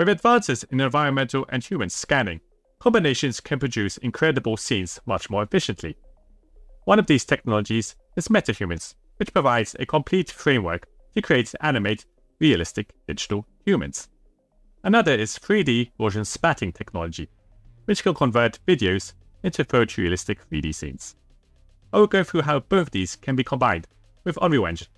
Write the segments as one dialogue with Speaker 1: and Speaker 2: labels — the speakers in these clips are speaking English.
Speaker 1: With advances in environmental and human scanning, combinations can produce incredible scenes much more efficiently. One of these technologies is MetaHumans, which provides a complete framework to create and animate realistic digital humans. Another is 3D Gaussian splatting technology, which can convert videos into photorealistic 3D scenes. I will go through how both these can be combined with Unreal Engine,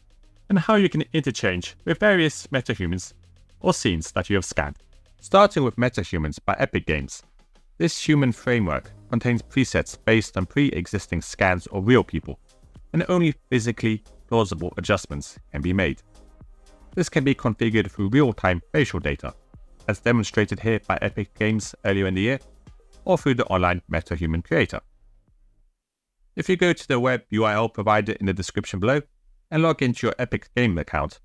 Speaker 1: and how you can interchange with various metahumans or scenes that you have scanned. Starting with MetaHumans by Epic Games. This human framework contains presets based on pre-existing scans of real people, and only physically plausible adjustments can be made. This can be configured through real-time facial data, as demonstrated here by Epic Games earlier in the year, or through the online MetaHuman creator. If you go to the web URL provided in the description below and log into your Epic Game account,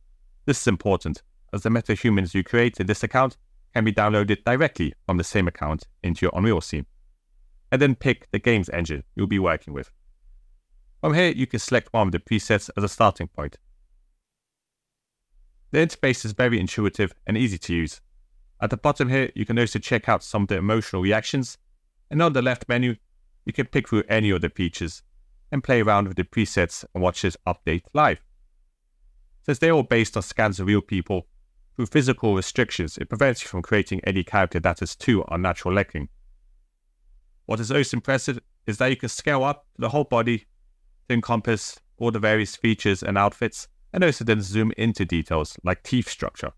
Speaker 1: this is important as the metahumans you create in this account can be downloaded directly from the same account into your Unreal scene. And then pick the games engine you'll be working with. From here, you can select one of the presets as a starting point. The interface is very intuitive and easy to use. At the bottom here, you can also check out some of the emotional reactions, and on the left menu, you can pick through any of the features and play around with the presets and watch this update live. Since they're all based on scans of real people, through physical restrictions, it prevents you from creating any character that is too unnatural looking. What is most impressive is that you can scale up the whole body to encompass all the various features and outfits, and also then zoom into details like teeth structure.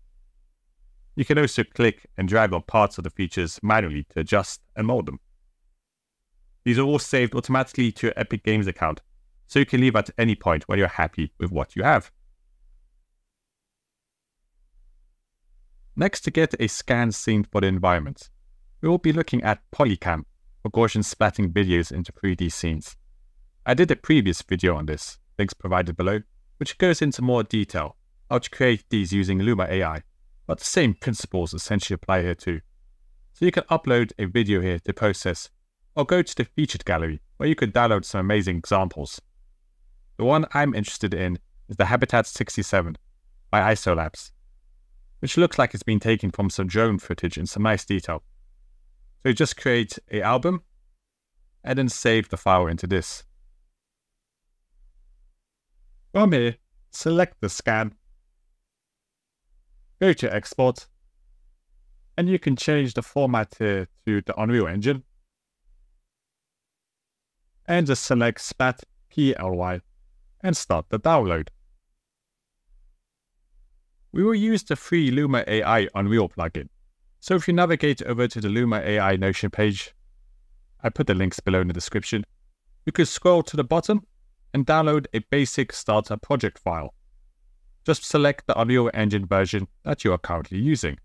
Speaker 1: You can also click and drag on parts of the features manually to adjust and mold them. These are all saved automatically to your Epic Games account, so you can leave at any point when you're happy with what you have. Next, to get a scan scene for the environment, we will be looking at Polycam for Gaussian splatting videos into 3D scenes. I did a previous video on this, links provided below, which goes into more detail how to create these using Luma AI, but the same principles essentially apply here too. So you can upload a video here to process or go to the featured gallery where you can download some amazing examples. The one I'm interested in is the Habitat 67 by Isolabs, which looks like it's been taken from some drone footage in some nice detail. So just create a album and then save the file into this. From here, select the scan, go to export, and you can change the format here to the Unreal Engine and just select SPAT PLY and start the download. We will use the free Luma AI Unreal plugin. So if you navigate over to the Luma AI Notion page, I put the links below in the description, you can scroll to the bottom and download a basic starter project file. Just select the Unreal Engine version that you are currently using.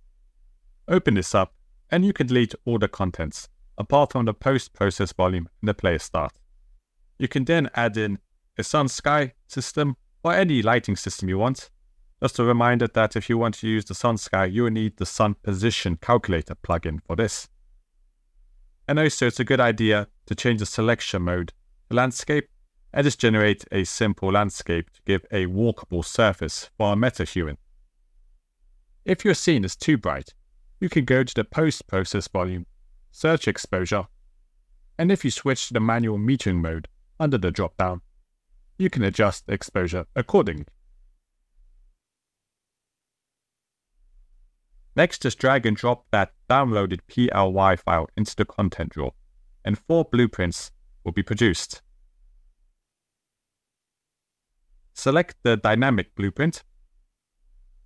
Speaker 1: Open this up and you can delete all the contents, apart from the post-process volume in the player start. You can then add in a sun sky system or any lighting system you want. Just a reminder that if you want to use the sun sky, you will need the sun position calculator plugin for this. And also it's a good idea to change the selection mode to landscape and just generate a simple landscape to give a walkable surface for a metahuman. If your scene is too bright, you can go to the post-process volume, search exposure, and if you switch to the manual metering mode, under the drop-down. You can adjust the exposure accordingly. Next, just drag and drop that downloaded PLY file into the content drawer, and four blueprints will be produced. Select the dynamic blueprint,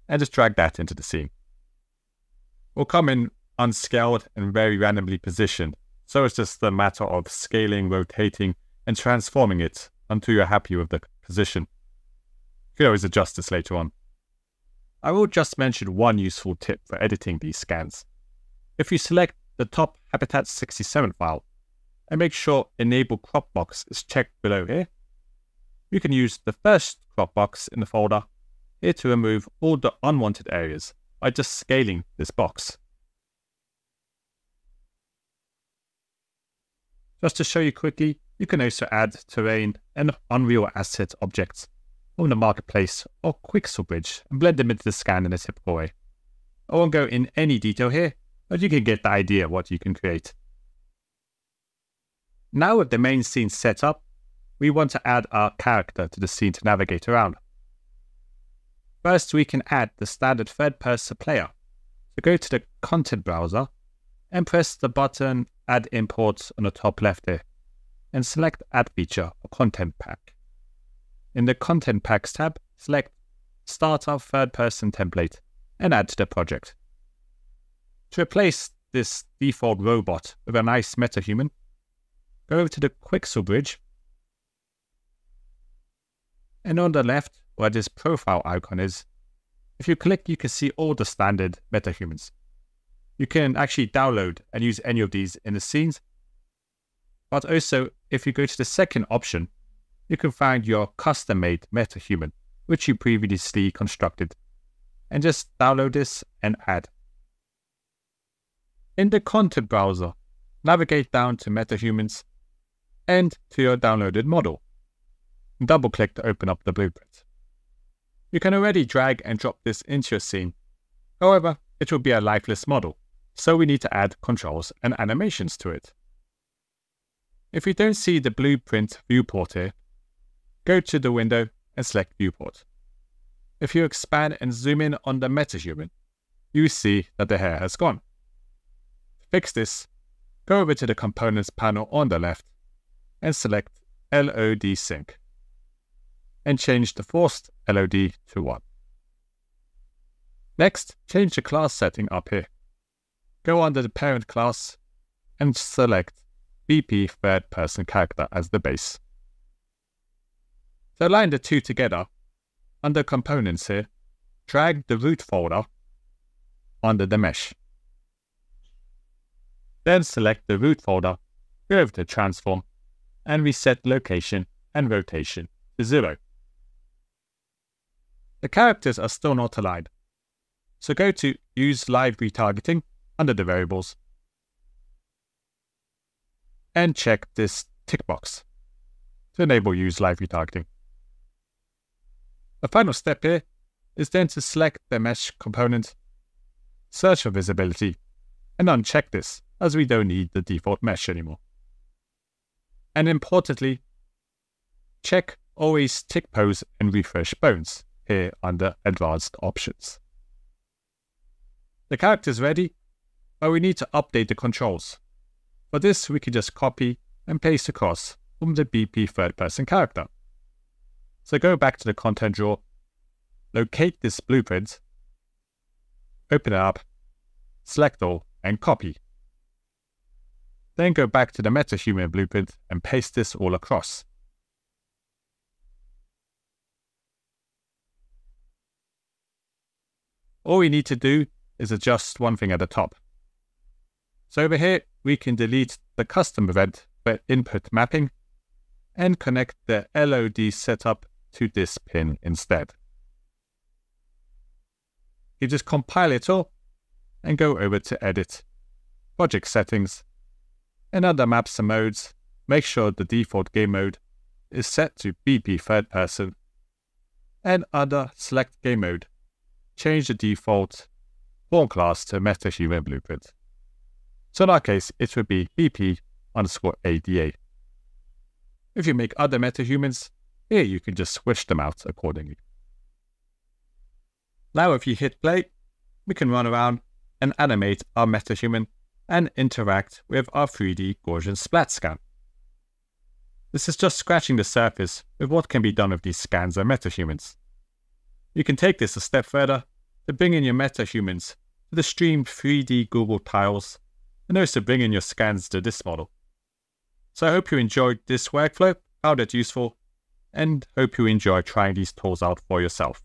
Speaker 1: and just drag that into the scene. Will come in unscaled and very randomly positioned, so it's just a matter of scaling, rotating, and transforming it until you're happy with the position. You can always adjust this later on. I will just mention one useful tip for editing these scans. If you select the top Habitat 67 file and make sure Enable Crop Box is checked below here, you can use the first crop box in the folder here to remove all the unwanted areas by just scaling this box. Just to show you quickly, you can also add terrain and Unreal Asset objects from the marketplace or Quixel Bridge and blend them into the scan in a typical way. I won't go in any detail here, but you can get the idea of what you can create. Now with the main scene set up, we want to add our character to the scene to navigate around. First, we can add the standard third-person player. So go to the content browser and press the button Add Imports on the top left here and select Add Feature or Content Pack. In the Content Packs tab, select Startup Third Person Template and add to the project. To replace this default robot with a nice metahuman, go over to the Quixel bridge and on the left where this profile icon is, if you click you can see all the standard metahumans. You can actually download and use any of these in the scenes, but also if you go to the second option, you can find your custom-made metahuman, which you previously constructed, and just download this and add. In the content browser, navigate down to MetaHumans and to your downloaded model. Double click to open up the blueprint. You can already drag and drop this into your scene. However, it will be a lifeless model, so we need to add controls and animations to it. If you don't see the blueprint viewport here, go to the window and select viewport. If you expand and zoom in on the MetaHuman, you see that the hair has gone To fix this, go over to the Components panel on the left and select LOD Sync and change the forced LOD to 1. Next, change the class setting up here. Go under the parent class and select BP third person character as the base. To align the two together, under Components here, drag the root folder under the mesh. Then select the root folder, go over to transform, and reset location and rotation to 0. The characters are still not aligned, so go to Use Live Retargeting under the variables and check this tick box to enable Use Live Retargeting. The final step here is then to select the mesh component, search for visibility, and uncheck this as we don't need the default mesh anymore. And importantly, check always tick pose and refresh bones here under advanced options. The character is ready, but we need to update the controls. For this, we can just copy and paste across from the BP third person character. So go back to the content drawer, locate this blueprint, open it up, select all, and copy. Then go back to the MetaHuman blueprint and paste this all across. All we need to do is adjust one thing at the top. So over here, we can delete the custom event for input mapping and connect the LOD setup to this pin instead. You just compile it all and go over to Edit, Project Settings, in under maps and modes, make sure the default game mode is set to BP third person, and under select game mode. Change the default pawn class to MetaHuman Blueprint. So in our case, it would be BP underscore ADA. If you make other metahumans, here you can just switch them out accordingly. Now if you hit play, we can run around and animate our metahuman and interact with our 3D Gaussian splat scan. This is just scratching the surface of what can be done with these scans and metahumans. You can take this a step further to bring in your metahumans to the streamed 3D Google tiles and also bring in your scans to this model. So I hope you enjoyed this workflow, found it useful, and hope you enjoy trying these tools out for yourself.